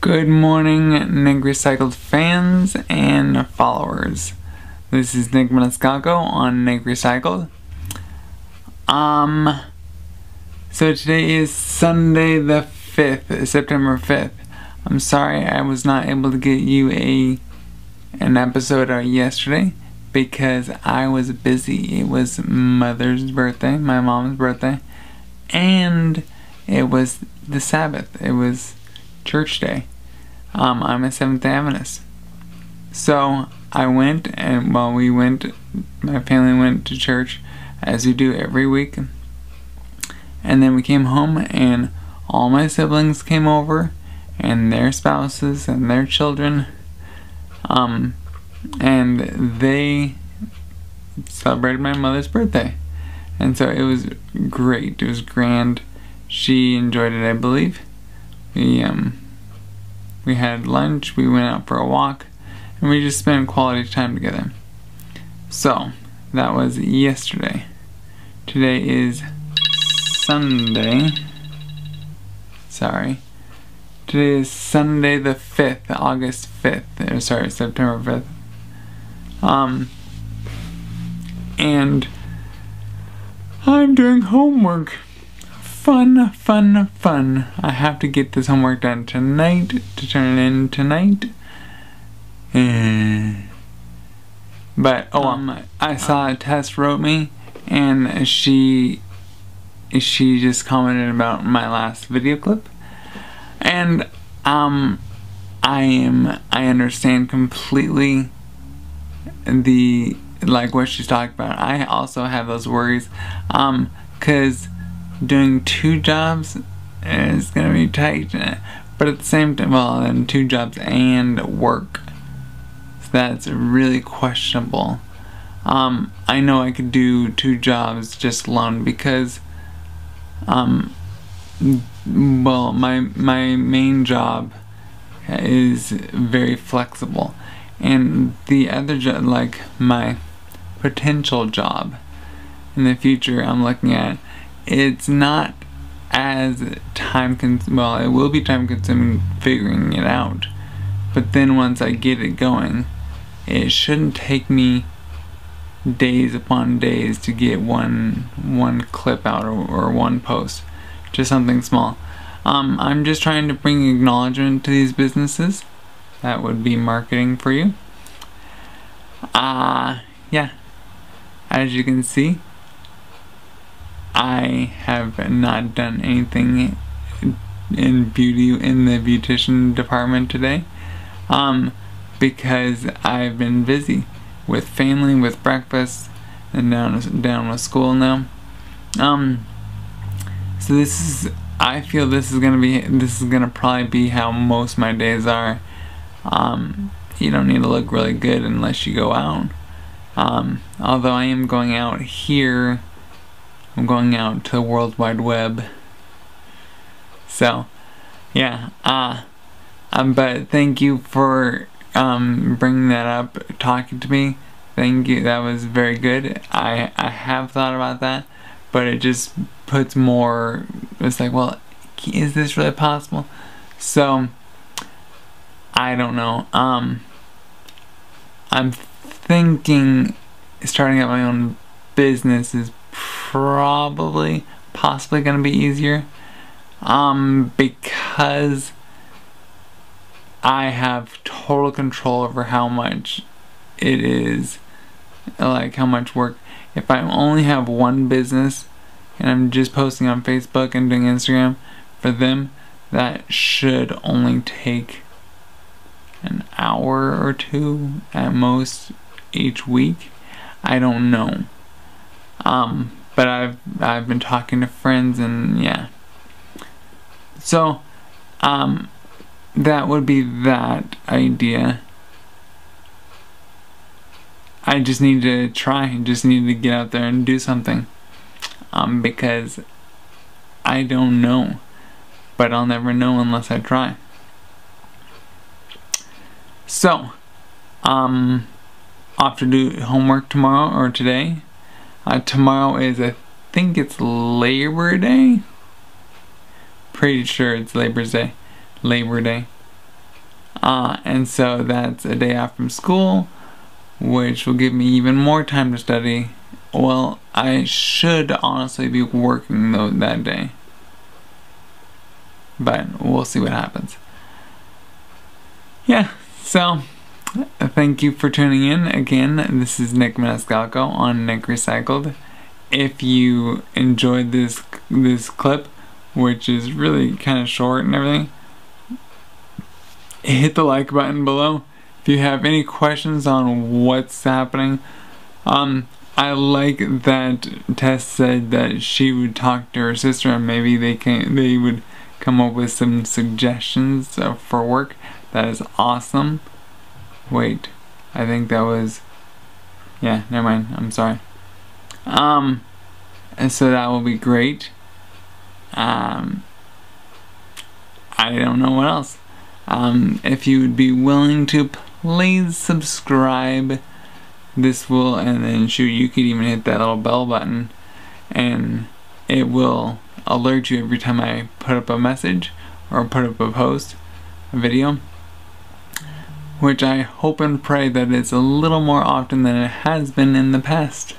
Good morning, Nick Recycled fans and followers. This is Nick Maniscalco on Nick Recycled. Um, so today is Sunday the 5th, September 5th. I'm sorry I was not able to get you a an episode out yesterday because I was busy. It was mother's birthday, my mom's birthday, and it was the Sabbath. It was church day. Um, I'm a Seventh day Adventist. So I went, and while we went, my family went to church as we do every week. And then we came home, and all my siblings came over, and their spouses and their children. Um, and they celebrated my mother's birthday. And so it was great. It was grand. She enjoyed it, I believe. We um we had lunch, we went out for a walk, and we just spent quality time together. So, that was yesterday. Today is Sunday. Sorry. Today is Sunday the 5th, August 5th. Or sorry, September 5th. Um, and I'm doing homework. Fun, fun, fun. I have to get this homework done tonight to turn it in tonight. And, but, oh, um, I saw a Tess wrote me and she she just commented about my last video clip and um I am I understand completely the like what she's talking about I also have those worries um cuz doing two jobs is gonna be tight but at the same time well then two jobs and work. So that's really questionable. Um, I know I could do two jobs just alone because um, well my my main job is very flexible. And the other job like my potential job in the future I'm looking at it's not as time con well it will be time consuming figuring it out. But then once I get it going it shouldn't take me days upon days to get one one clip out or, or one post just something small. Um, I'm just trying to bring acknowledgement to these businesses. That would be marketing for you. Uh yeah. As you can see I have not done anything in beauty in the beautician department today um, because I've been busy with family, with breakfast, and down down with school now. Um, so this is, I feel this is gonna be, this is gonna probably be how most my days are. Um, you don't need to look really good unless you go out. Um, although I am going out here, I'm going out to the World Wide Web. So, yeah, uh, um, but thank you for um, bringing that up, talking to me. Thank you. That was very good. I I have thought about that, but it just puts more. It's like, well, is this really possible? So I don't know. Um, I'm thinking starting up my own business is probably possibly going to be easier um because I have total control over how much it is, like how much work. If I only have one business and I'm just posting on Facebook and doing Instagram for them, that should only take an hour or two at most each week. I don't know. Um, but I've I've been talking to friends and yeah. So, um, that would be that idea. I just need to try, just need to get out there and do something. Um, because I don't know. But I'll never know unless I try. So, um, off to do homework tomorrow or today. Uh, tomorrow is, I think it's Labor Day. Pretty sure it's Labor Day. Labor Day. Uh, and so that's a day off from school, which will give me even more time to study. Well, I should honestly be working though that day. But we'll see what happens. Yeah, so thank you for tuning in. Again, this is Nick Maniscalco on Nick Recycled. If you enjoyed this this clip, which is really kind of short and everything, hit the like button below. If you have any questions on what's happening, um, I like that Tess said that she would talk to her sister and maybe they can they would come up with some suggestions uh, for work. That is awesome. Wait, I think that was yeah. Never mind. I'm sorry. Um, and so that will be great. Um, I don't know what else. Um, if you would be willing to please subscribe, this will, and then shoot, you could even hit that little bell button, and it will alert you every time I put up a message or put up a post, a video, which I hope and pray that it's a little more often than it has been in the past.